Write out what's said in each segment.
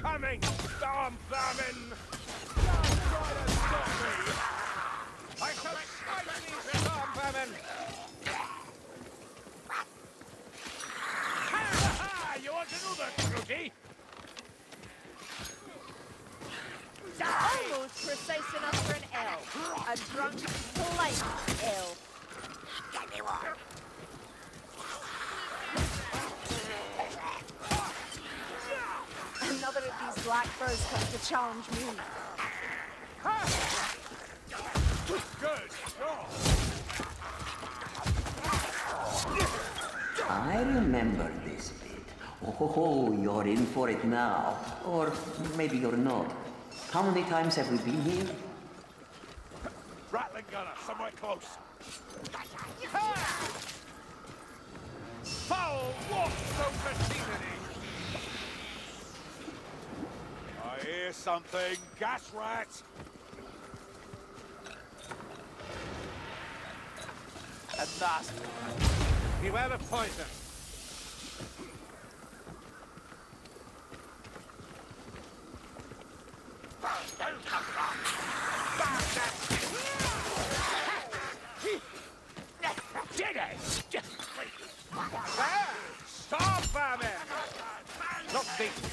coming, storm vermin! Don't try to me! I shall smite these storm! Ha ha! You want another, Trudy? Almost precise enough for an L. A drunk, polite L. black furs comes to challenge me. Good. I remember this bit. Oh, you're in for it now. Or maybe you're not. How many times have we been here? Ratling gunner, somewhere close. Ha! Foul wasp over scenery! I hear something. Gas rat! A nasty one. Beware of poison. Did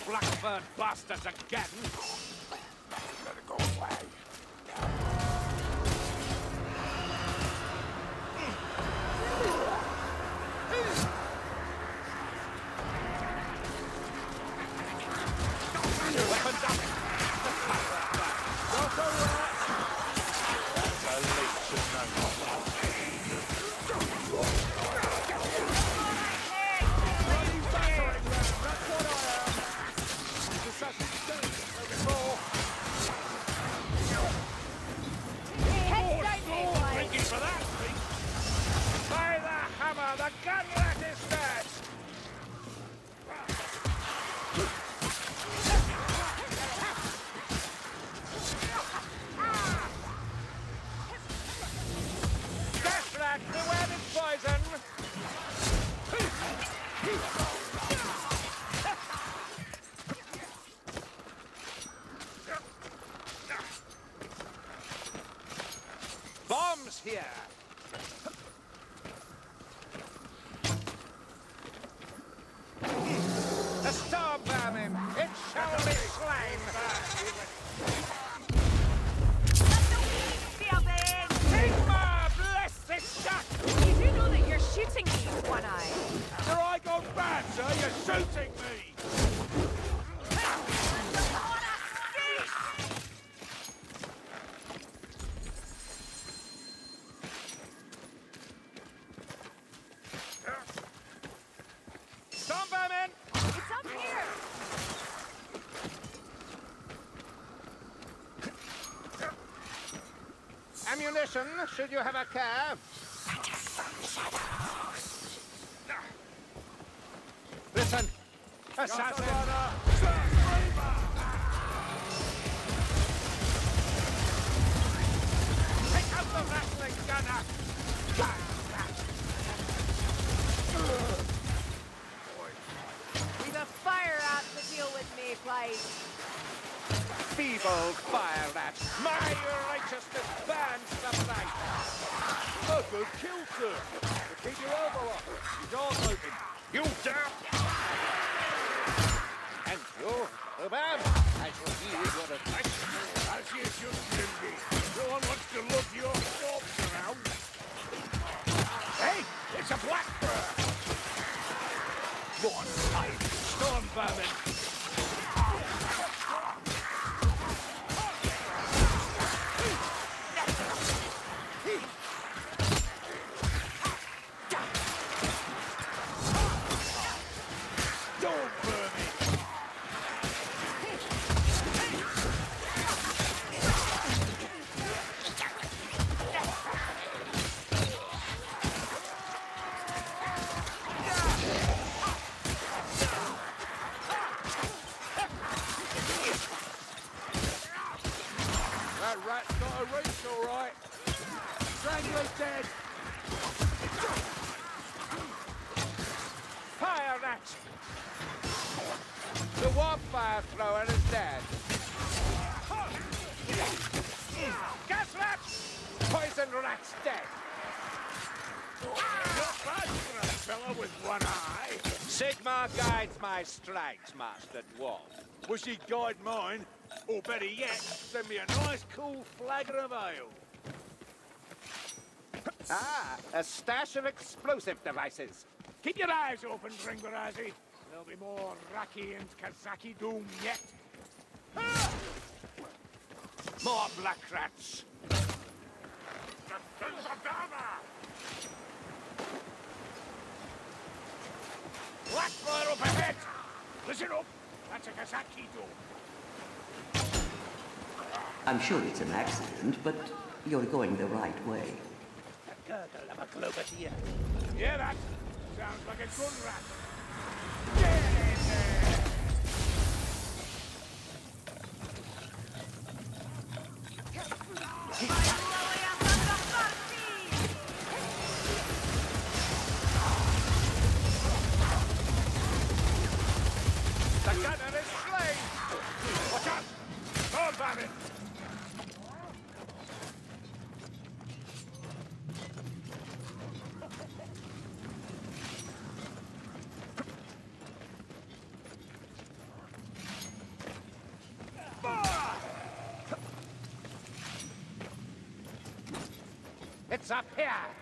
blackbird bastards again! Ammunition, should you have a care. Listen, assassin! Take out the ratling gunner! We've a fire out to deal with, Mayfly. Feeble fire rat! My Sir! To keep your elbow up! Strikes, Master Dwarf. Wish he'd guide mine. Or better yet, send me a nice cool flagon of ale. Ah, a stash of explosive devices. Keep your eyes open, Dringarazi. There'll be more Raki and Kazaki doom yet. Ah! More black rats. Black Listen up! That's a Kazaki doom. I'm sure it's an accident, but you're going the right way. A gurgle of a Globadier. Hear that? Sounds like a gun rat. It's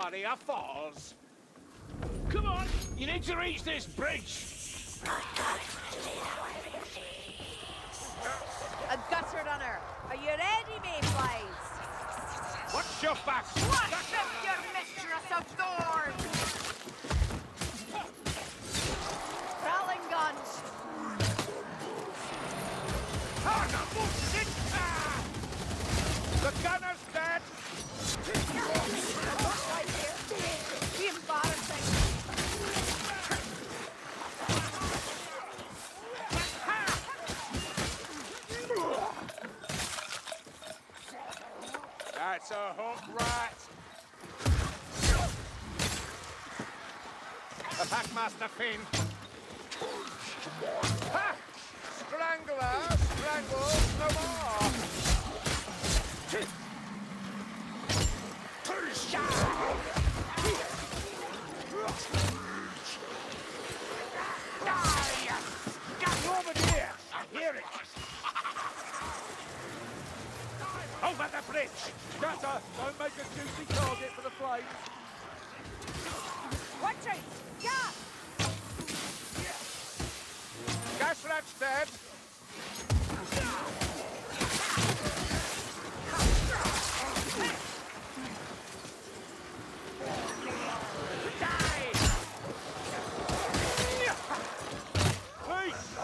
Warrior falls! Come on! You need to reach this bridge! A gutter runner. Are you ready, mayflies? Watch your back! That's a hook rat. A Packmaster Finn. Ha! Strangler, strangles no more. Die! Get over here! I hear it! Over the bridge! Gutter, don't make a juicy target for the flames. Watch it! Yeah! Gas rat's dead. Die! Please!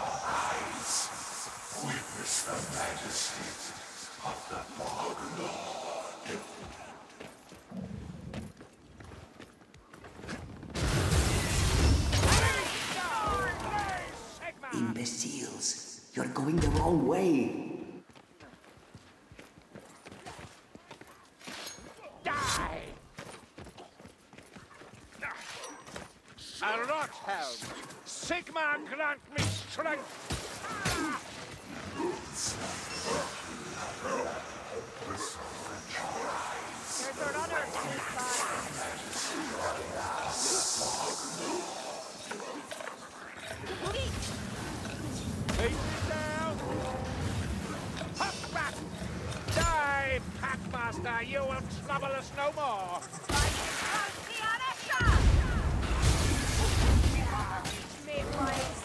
Sigmar! Imbeciles, you're going the wrong way. Sigmar grant me strength! There's another spot. Keep it down! Hop back! Die, Packmaster! You will trouble us no more! Mayflies.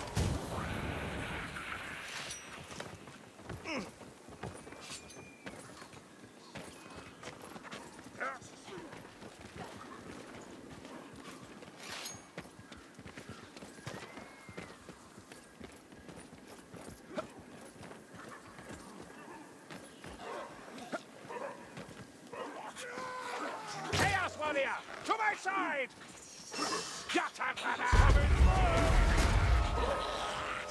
Chaos Warrior! To my side! Get out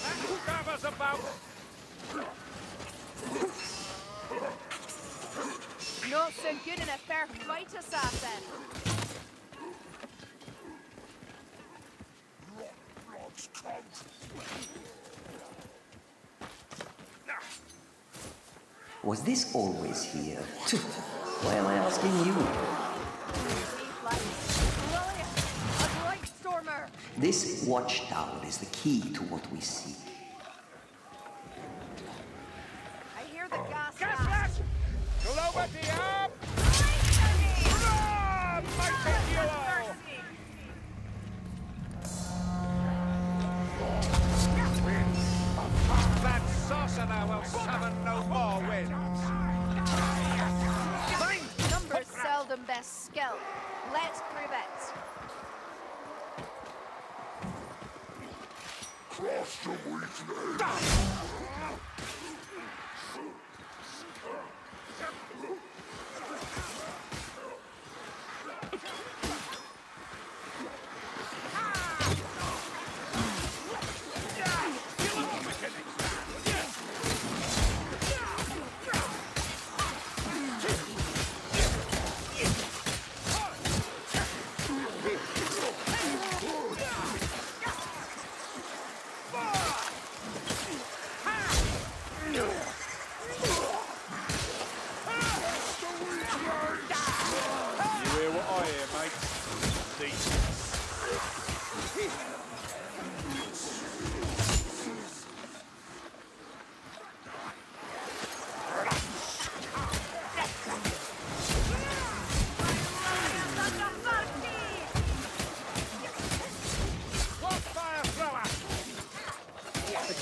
And who covers about? Not so good in a fair fight, assassin. Was this always here? Why am I asking you? This watchtower is the key to what we seek. I hear the gas Gas mask. rat! Diab! Run, mighty duo! That sorcerer will summon no more winds! Numbers seldom best skill. Let's prove it. You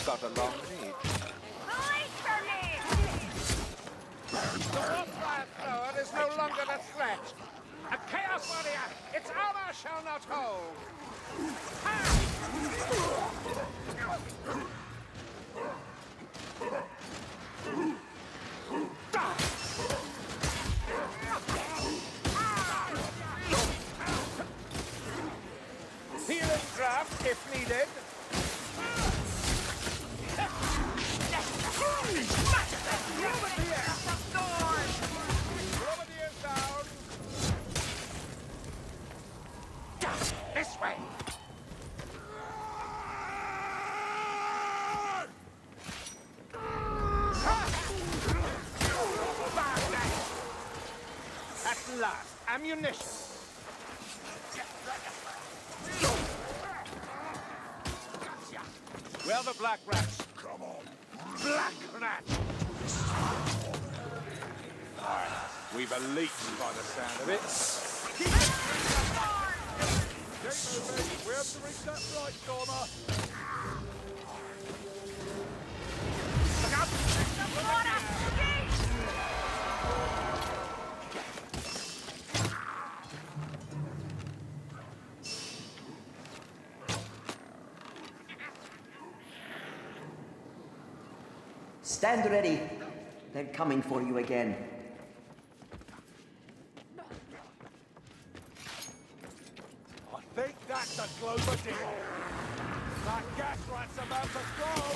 got a long reach. The Warpfire thrower is no longer the threat. A Chaos Warrior, its armor shall not hold. Healing draft if needed. ammunition. Where the black rats? Come on. Black rats! Alright, we've a leak by the sound of it. We have to reach that right, Dormer. Look out! Look out! Stand ready. They're coming for you again. I think that's a global deal. That gas rat's about to go.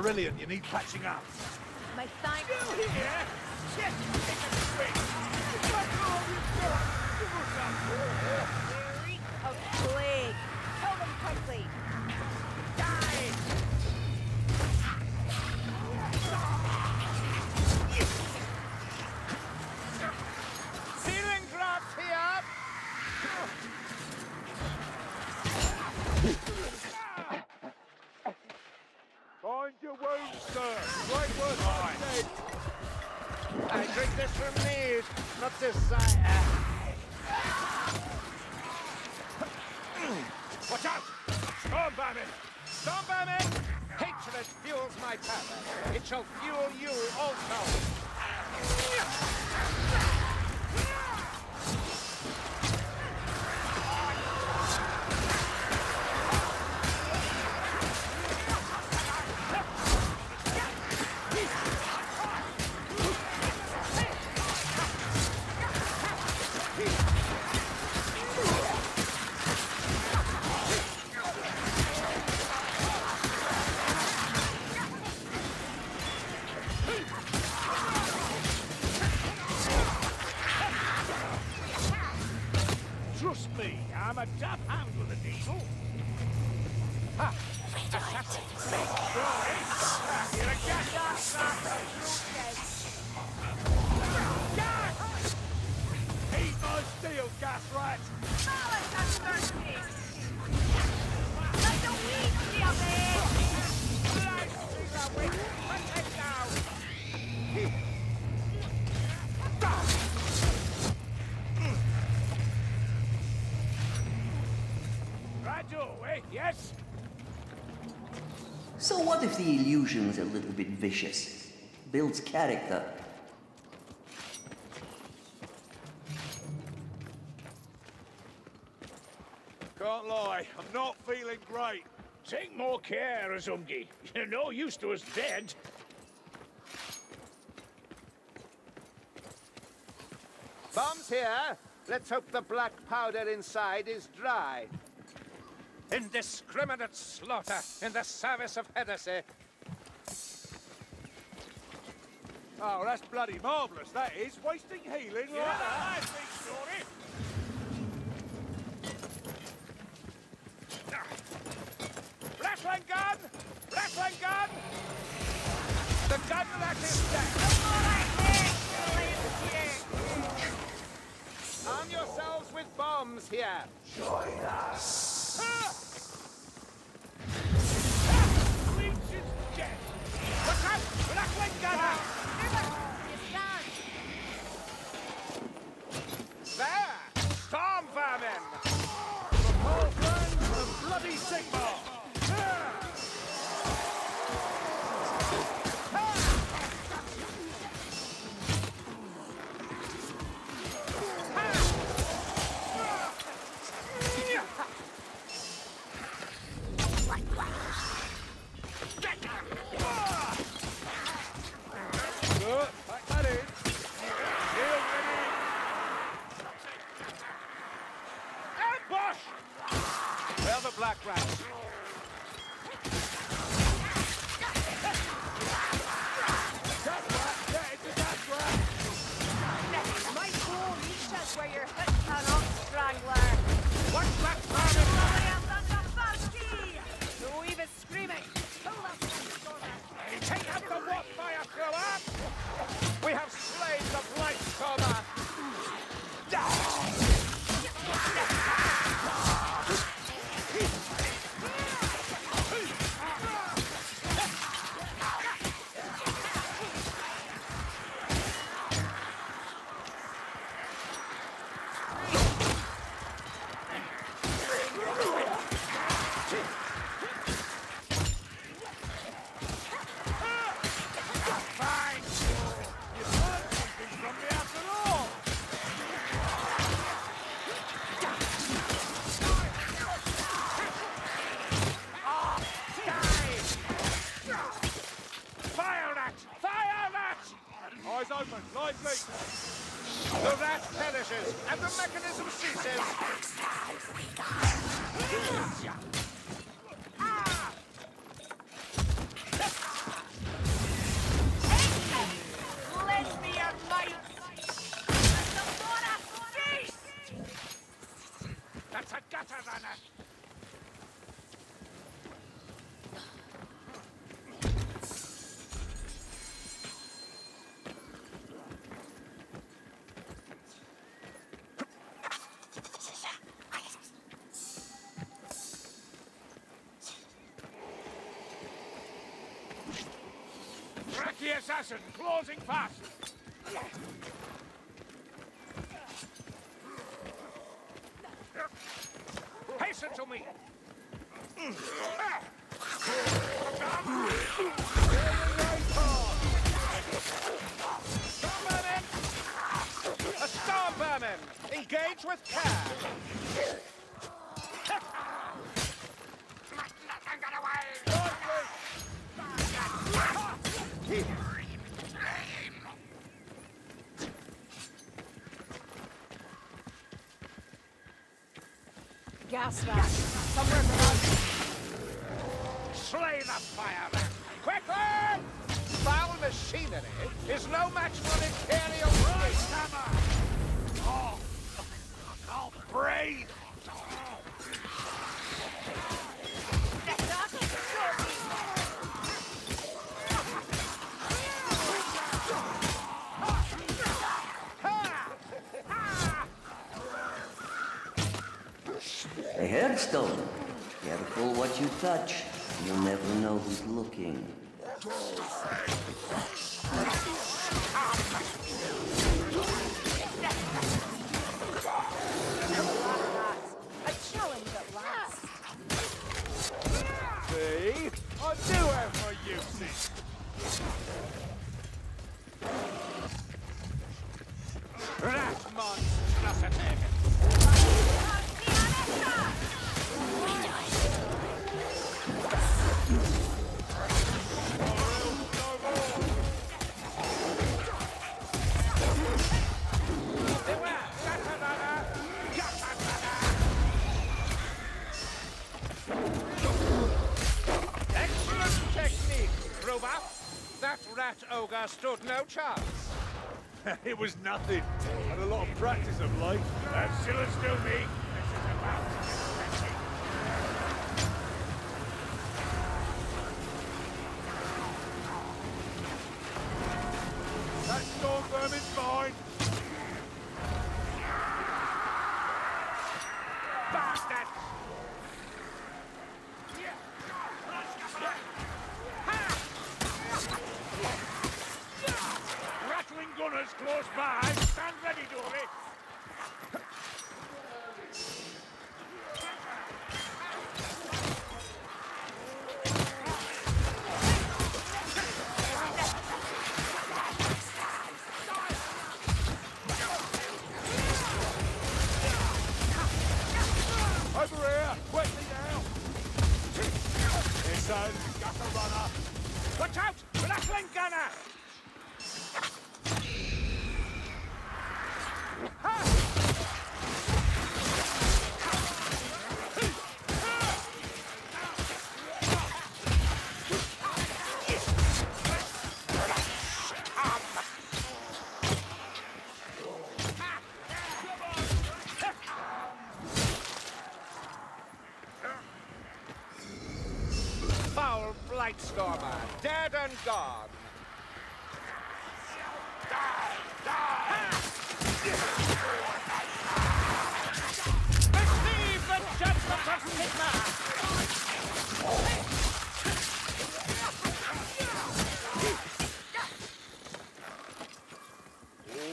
Varillion, you need patching up. My sign. Still here? Shit! Take a swing! What's all you've got? Give us some. Not this side. Watch out! Storm vermin! Storm vermin! Hatred fuels my power. It shall a daft hand with a illusion's a little bit vicious? Builds character. Can't lie, I'm not feeling great. Take more care, Azumgi. You're no use to us dead. Bombs here. Let's hope the black powder inside is dry. Indiscriminate slaughter in the service of heresy. Oh, that's bloody marvellous, that is. Wasting healing yeah, like that. Nice big story. Ratling gun! Ratling gun! The gun that is dead. Arm yourselves with bombs here. Leech Where assassin, closing fast. Hasten to me. A storm! Engage with care! Slay the fire rat! Quickly! Foul machinery is no match for an touch. You'll never know who's looking. Stood no chance. it was nothing. Had a lot of practice of late. That still is still me. Dead and gone. Receive the judgment of Sigmar!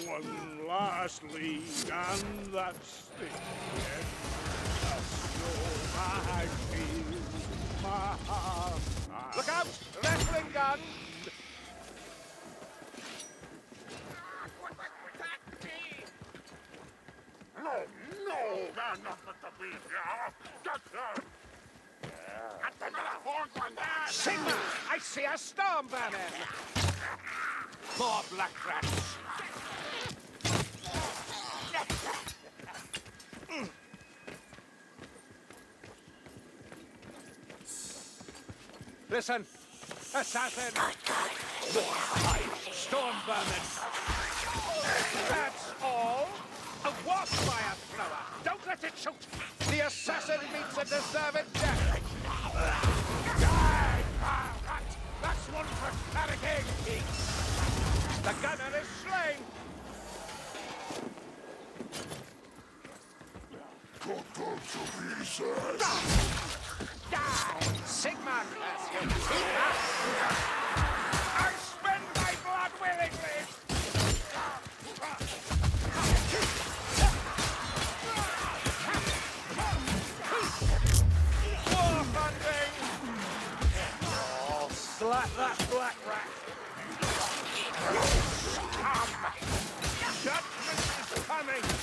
One last lead, and that's it. So I feel my heart. Look out! Wrestling gun! No, no, they're not meant to be here. Get them! Get them to the horn there! Sigmar! I see a storm! More black rats! Listen! Assassin! Storm vermin! That's all! A fire thrower! Don't let it shoot! The assassin meets a deserved death! Die, one for carrying! The gunner is slain! Die! Sigmar curse you! I spend At black rat! Judgment is coming!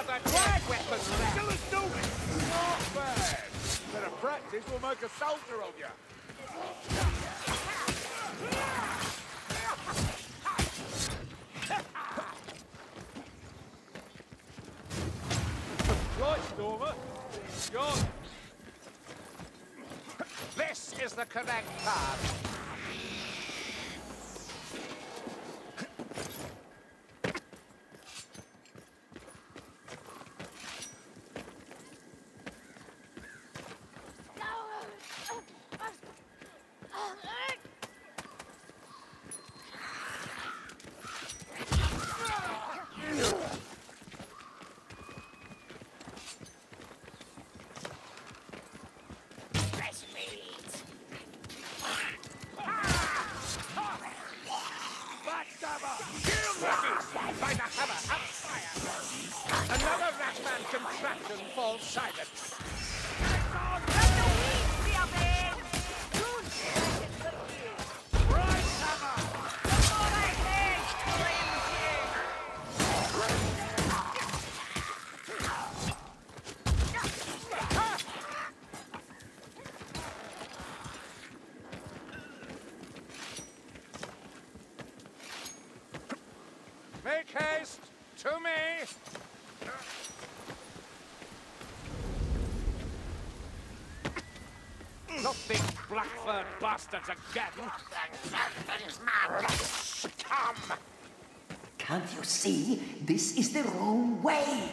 Another drag weapon left! Kill us, do! Not bad! Better practice, we'll make a soldier of you. Right, Stormer. Gone. This is the correct path. Haste! To me! Not these black-furred bastards again! Come! Can't you see? This is the wrong way.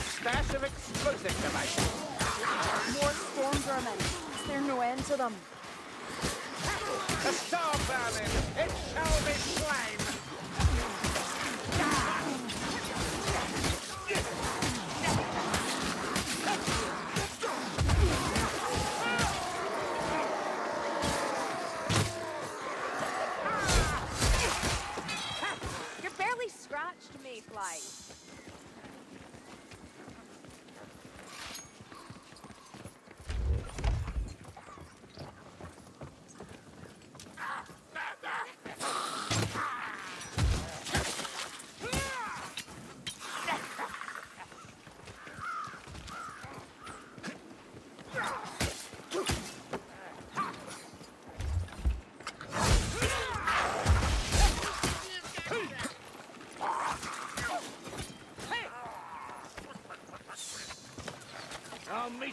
a stash of explosive devices. More storm vermin. Is there no end to them? A star vermin! It shall be slain!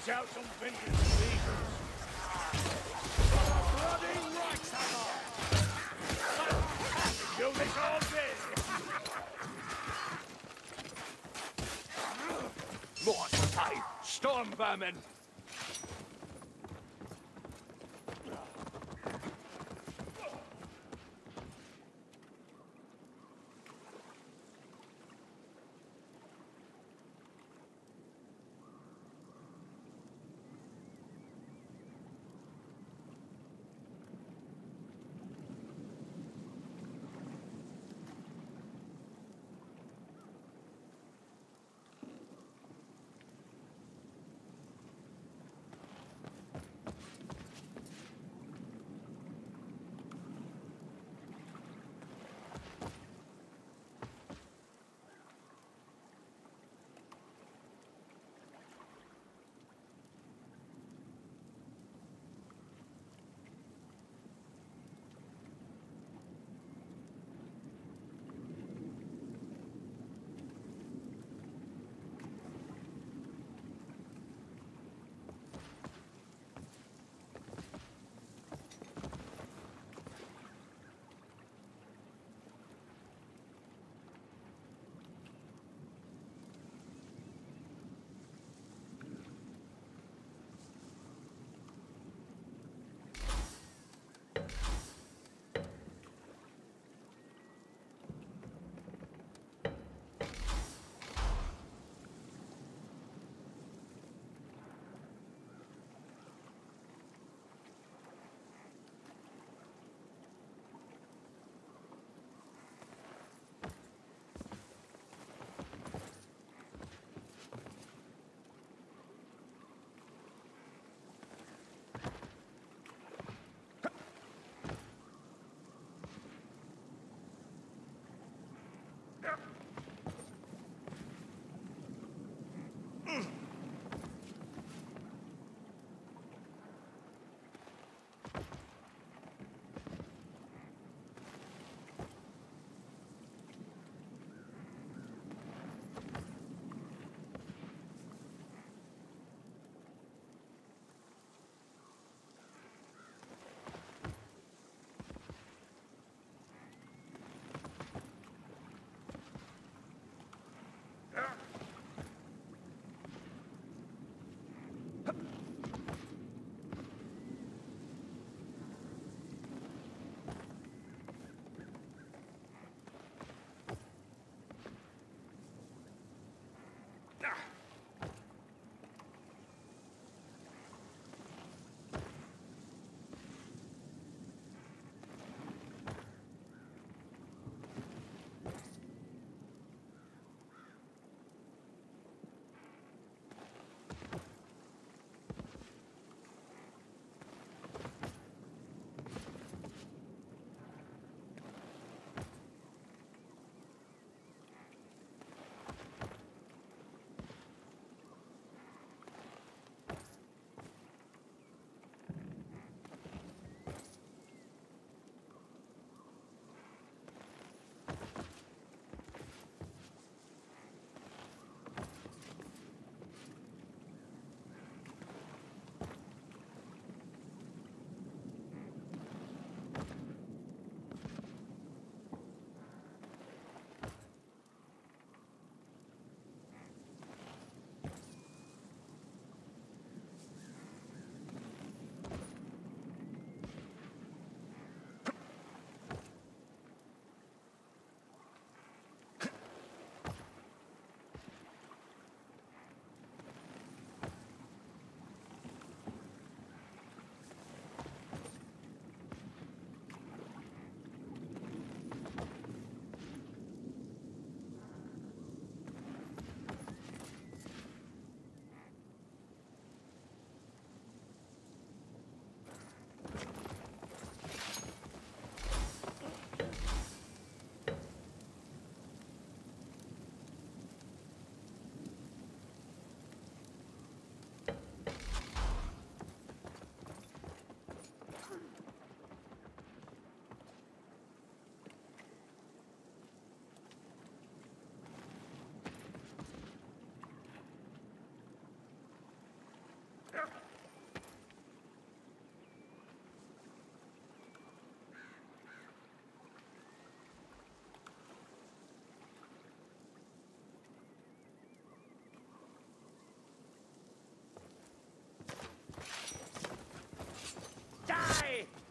Out some vengeance. Bloody right hammer! Do this all day! More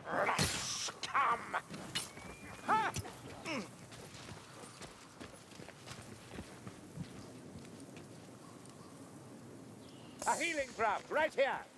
Hmm. Hmm. A healing craft right here!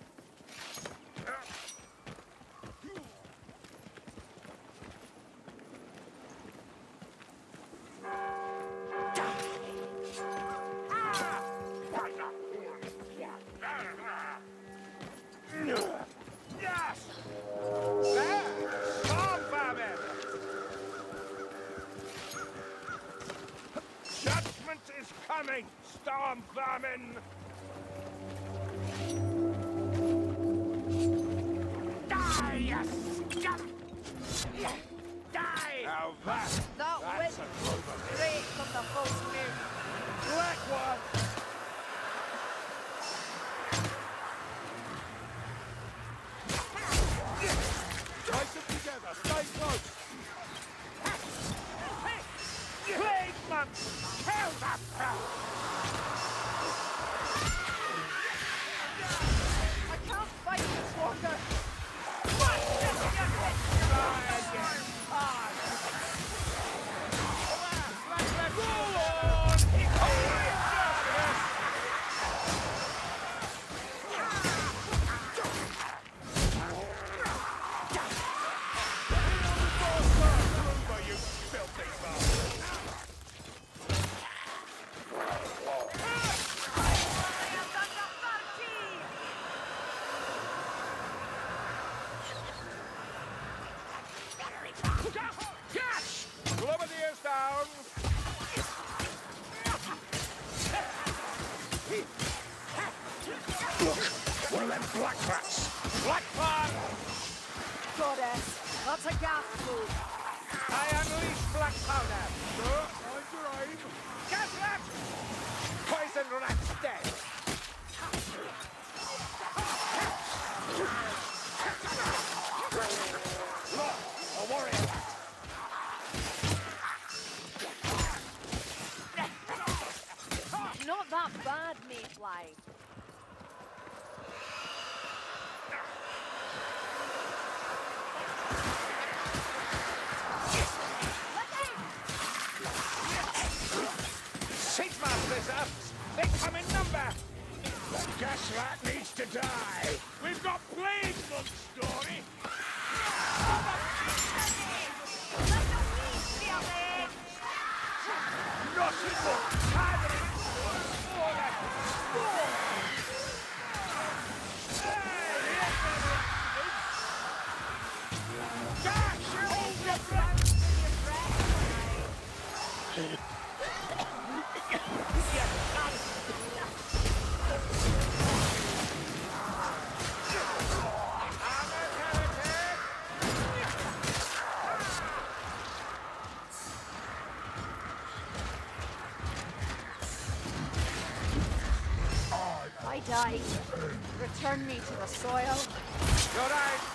Return me to the soil.